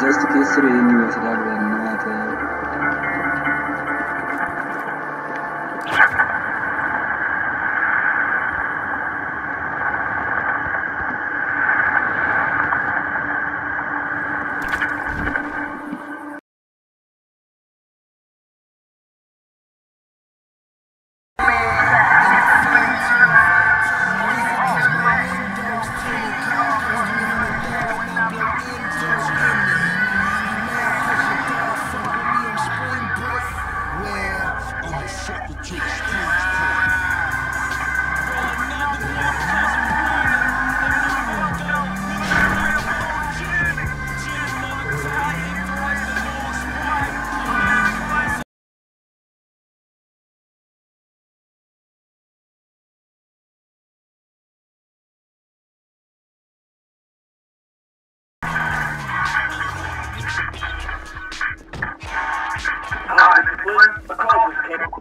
ጀስት ኬስር ይህን ይመስላል። በእናትህ Across the